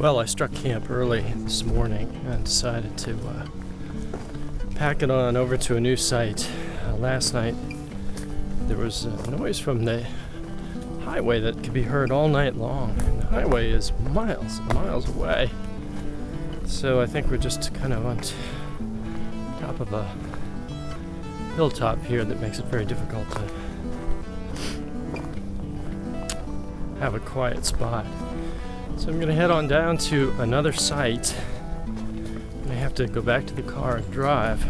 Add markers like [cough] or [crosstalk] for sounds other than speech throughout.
Well, I struck camp early this morning and decided to uh, pack it on over to a new site. Uh, last night there was a noise from the highway that could be heard all night long, and the highway is miles and miles away. So I think we're just kind of on top of a hilltop here that makes it very difficult to have a quiet spot. So I'm gonna head on down to another site. I have to go back to the car and drive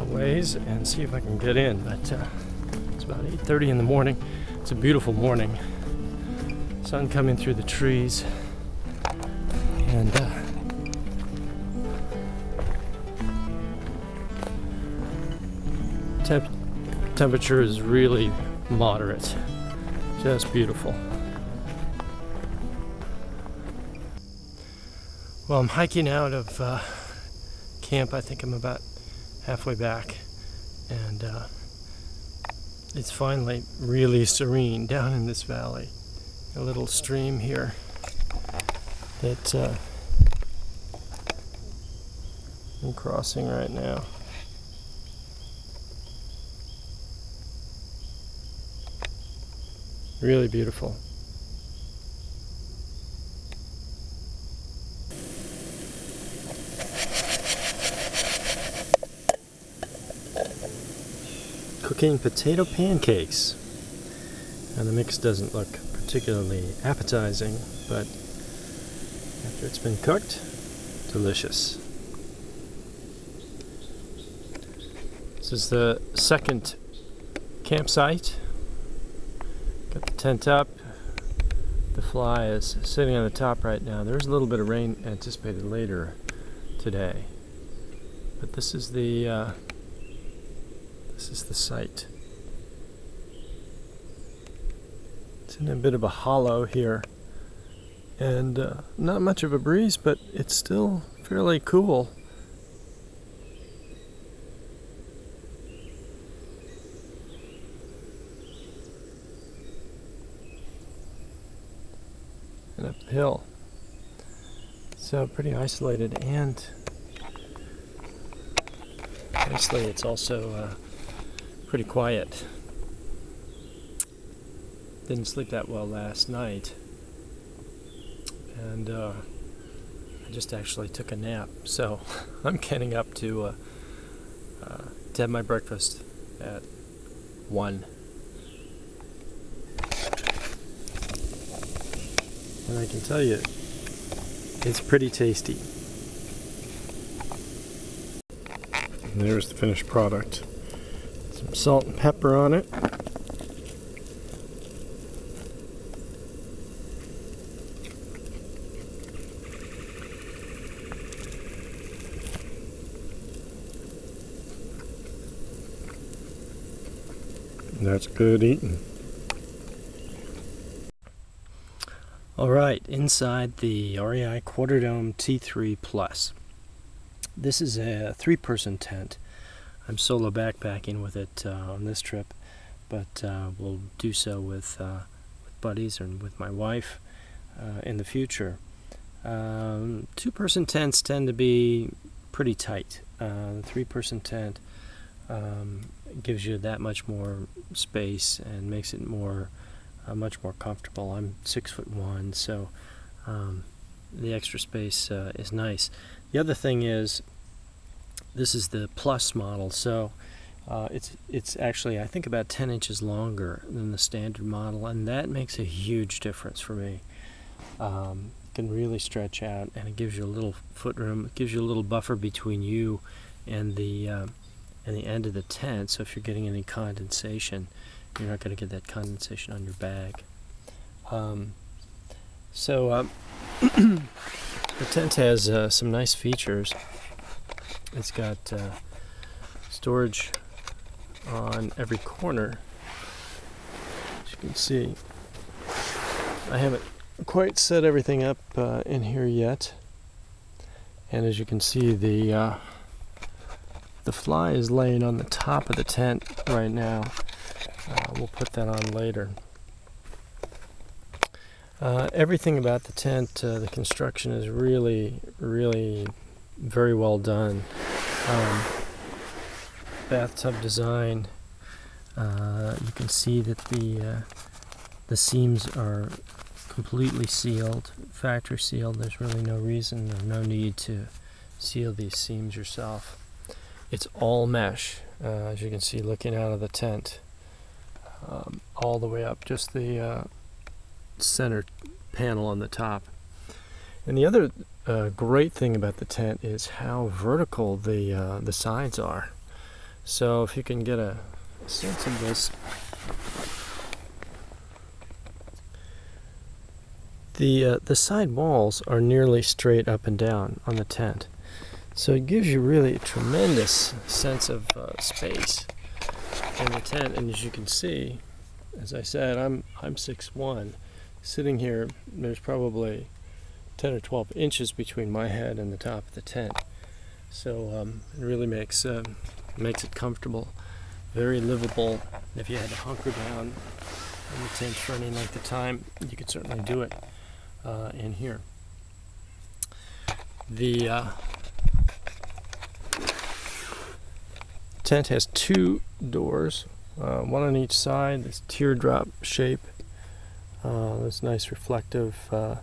a ways and see if I can get in. But uh, it's about 8:30 in the morning. It's a beautiful morning. Sun coming through the trees, and uh, temp- temperature is really moderate. Just beautiful. Well, I'm hiking out of uh, camp. I think I'm about halfway back, and uh, it's finally really serene down in this valley. A little stream here that uh, I'm crossing right now. Really beautiful. Cooking potato pancakes. And the mix doesn't look particularly appetizing, but after it's been cooked, delicious. This is the second campsite Got the tent up. The fly is sitting on the top right now. There's a little bit of rain anticipated later today. But this is the uh, this is the site. It's in a bit of a hollow here. And uh, not much of a breeze, but it's still fairly cool. and up the hill. So pretty isolated and honestly it's also uh, pretty quiet. Didn't sleep that well last night and uh, I just actually took a nap so [laughs] I'm getting up to, uh, uh to have my breakfast at 1. And I can tell you, it's pretty tasty. And there's the finished product. Some salt and pepper on it. That's good eating. All right, inside the REI Quarter Dome T3 Plus. This is a three-person tent. I'm solo backpacking with it uh, on this trip, but uh, we'll do so with, uh, with buddies and with my wife uh, in the future. Um, two-person tents tend to be pretty tight. Uh, the three-person tent um, gives you that much more space and makes it more much more comfortable. I'm six foot one, so um, the extra space uh, is nice. The other thing is, this is the plus model, so uh, it's it's actually I think about 10 inches longer than the standard model, and that makes a huge difference for me. Um, can really stretch out, and it gives you a little foot room. It gives you a little buffer between you and the uh, and the end of the tent. So if you're getting any condensation, you're not going to get that condensation on your bag. Um, so um, [clears throat] the tent has uh, some nice features. It's got uh, storage on every corner. As you can see, I haven't quite set everything up uh, in here yet. And as you can see, the uh, the fly is laying on the top of the tent right now. Uh, we'll put that on later. Uh, everything about the tent, uh, the construction is really, really very well done. Um, bathtub design. Uh, you can see that the uh, the seams are completely sealed, factory sealed. There's really no reason or no need to seal these seams yourself. It's all mesh, uh, as you can see looking out of the tent, um, all the way up, just the uh, center panel on the top. And the other uh, great thing about the tent is how vertical the uh, the sides are. So if you can get a sense of this, the uh, the side walls are nearly straight up and down on the tent. So it gives you really a tremendous sense of uh, space in the tent. And as you can see, as I said, I'm I'm 6'1". Sitting here, there's probably 10 or 12 inches between my head and the top of the tent. So um, it really makes uh, makes it comfortable, very livable. If you had to hunker down in the tent for any length of time, you could certainly do it uh, in here. The uh, tent has two doors, uh, one on each side, this teardrop shape. Uh, this nice reflective uh,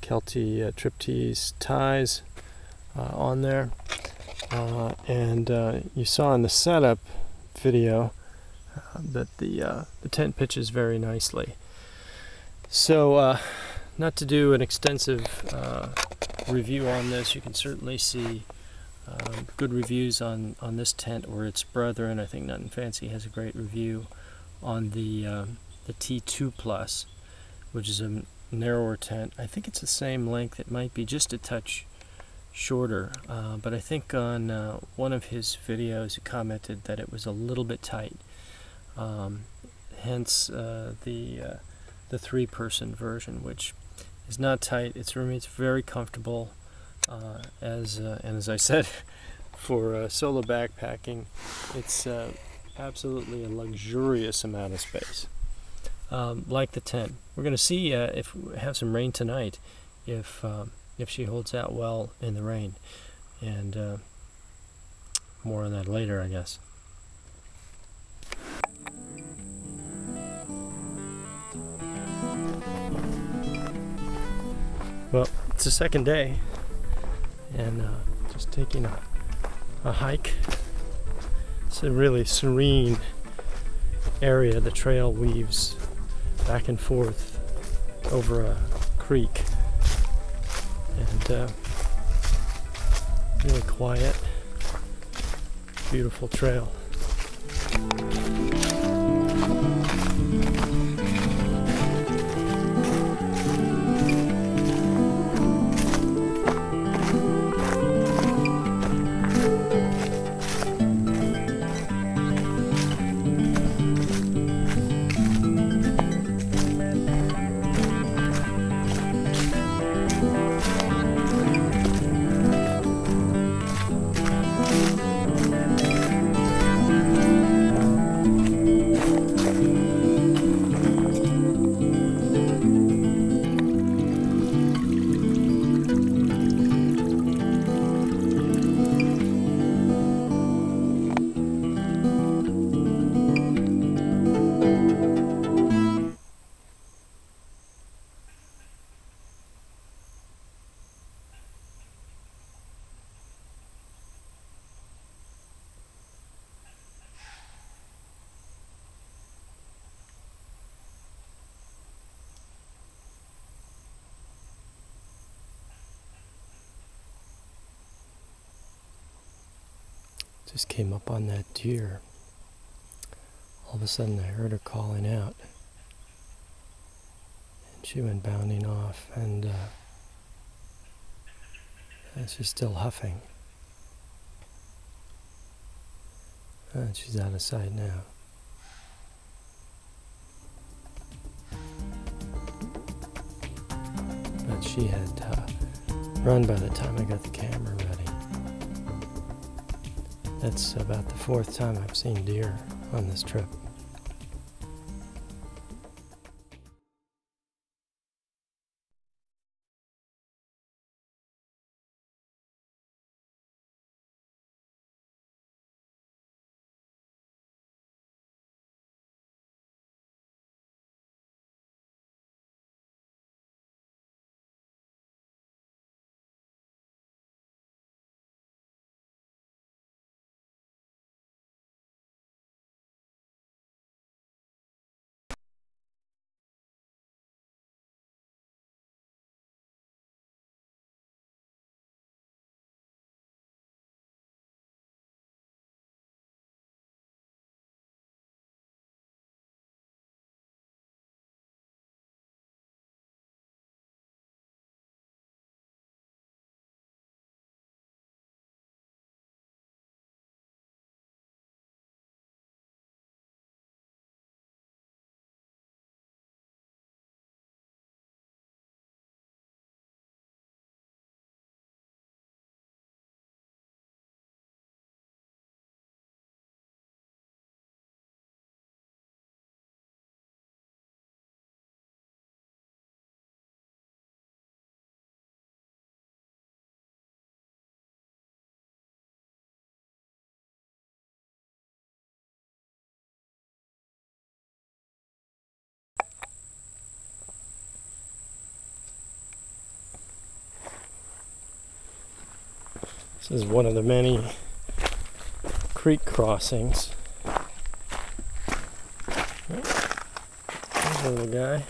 Kelty uh, ties uh, on there. Uh, and you saw in the setup video that the, the tent pitches very nicely. So, not to do an extensive review on this, you can certainly see um, good reviews on, on this tent or its brethren. I think Nutnfancy has a great review on the um, the T2 Plus, which is a narrower tent. I think it's the same length. It might be just a touch shorter, uh, but I think on uh, one of his videos he commented that it was a little bit tight. Um, hence uh, the uh, the three-person version, which is not tight. It's. It's very comfortable. Uh, as uh, and as I said, [laughs] for solo backpacking, it's absolutely a luxurious amount of space. Um, like the tent, we're going to see uh, if we have some rain tonight, if um, if she holds out well in the rain, and uh, more on that later, I guess. Well, it's the second day, and uh, just taking a, a hike. It's a really serene area. The trail weaves back and forth over a creek and uh, really quiet, beautiful trail. Just came up on that deer. All of a sudden, I heard her calling out. And she went bounding off, and uh, she's still huffing. And she's out of sight now. But she had uh, run by the time I got the camera. That's about the fourth time I've seen deer on this trip. This is one of the many creek crossings. There's a little guy.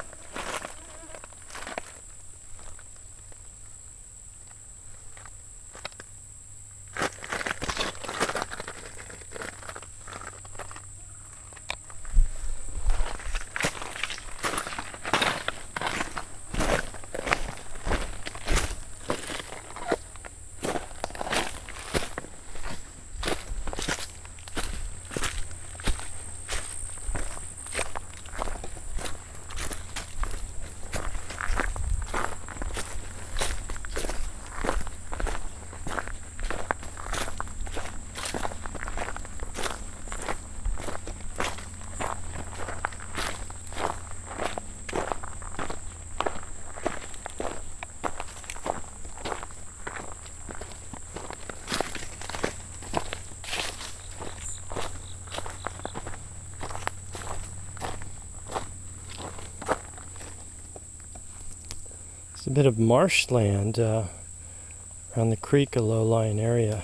A bit of marshland uh, around the creek, a low-lying area.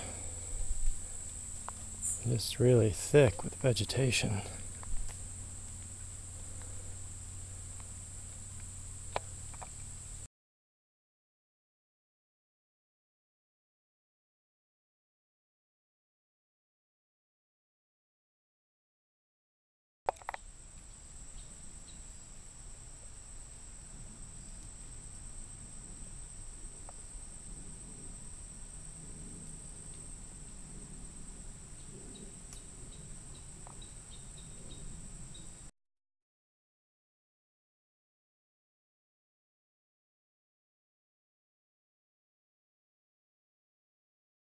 It's really thick with vegetation.